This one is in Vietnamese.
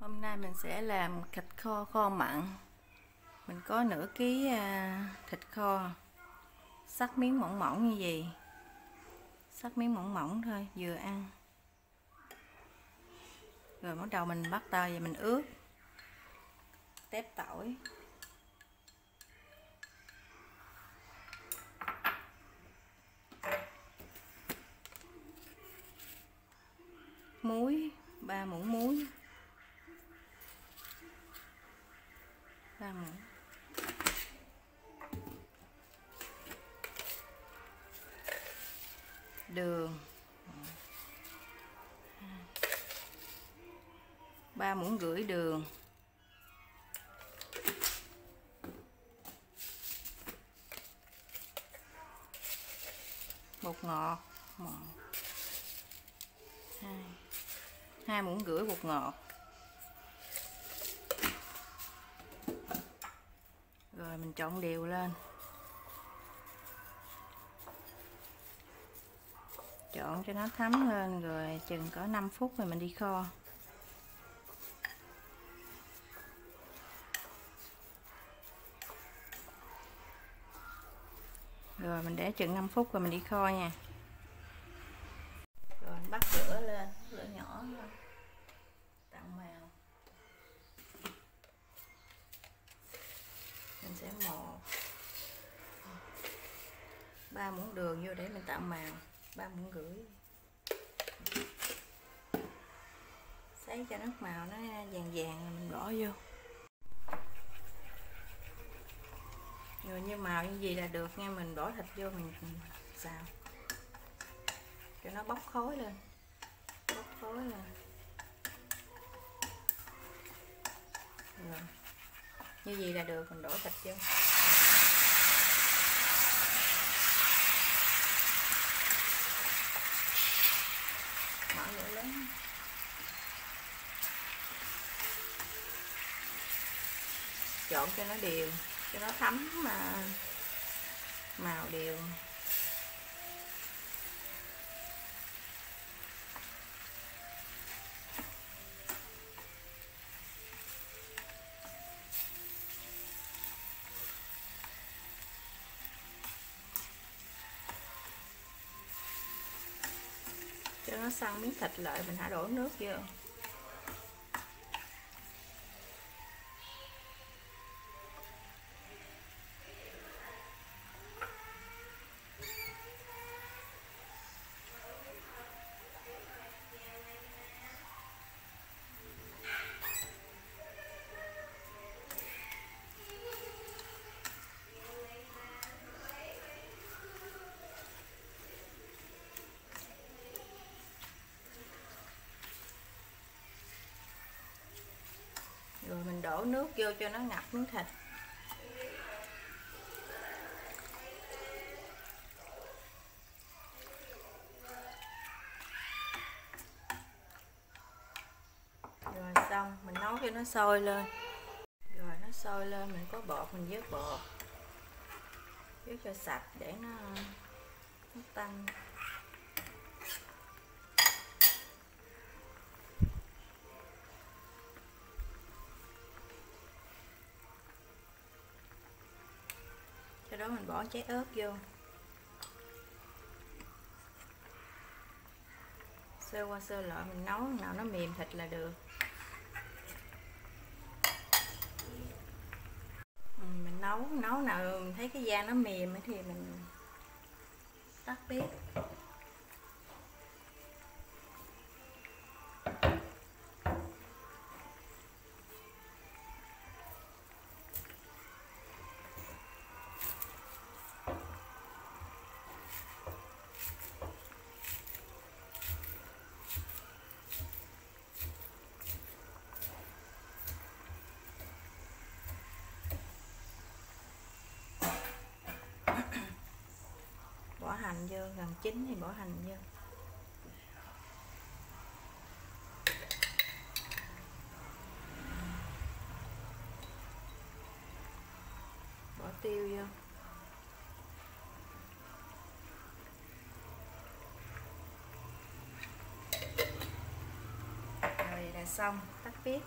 Hôm nay mình sẽ làm thịt kho kho mặn. Mình có nửa ký à, thịt kho. Sắc miếng mỏng mỏng như vậy. Sắc miếng mỏng mỏng thôi, vừa ăn. Rồi bắt đầu mình bắt tay và mình ướp. Tép tỏi. Muối ba muỗng muối. Rằng đường. Ba muỗng rưỡi đường. Bột ngọt. Một hai. Hai muỗng rưỡi bột ngọt. Rồi, mình trộn đều lên. Trộn cho nó thấm lên, rồi chừng có 5 phút rồi mình đi kho. Rồi, mình để chừng 5 phút rồi mình đi kho nha rồi mình bắt lửa lên lửa nhỏ lên tạo màu mình sẽ một ba muỗng đường vô để mình tạo màu ba muỗng rưỡi sấy cho nước màu nó vàng vàng mình bỏ vô. Rồi như màu như gì là được nha, mình bỏ thịt vô mình xào. Cho nó bốc khói lên. Bốc khói lên. Rồi. Như vậy là được mình đổ thịt vô. Trộn cho nó đều, cho nó thấm mà, màu đều. Cho nó săn miếng thịt lại, mình hãy đổ nước vô. Mình đổ nước vô cho nó ngập miếng thịt. Rồi xong, mình nấu cho nó sôi lên. Rồi nó sôi lên, mình có bột, mình vớt bột. Vớt cho sạch để nó nó tăng. Đó mình bỏ trái ớt vô. Sơ qua sơ lại, mình nấu, nào nó mềm thịt là được. Ừ, mình nấu nấu nào mình thấy cái da nó mềm thì mình tắt bếp. Hành vô gần chín thì bỏ hành vô. Bỏ tiêu vô. Rồi, là xong, tắt bếp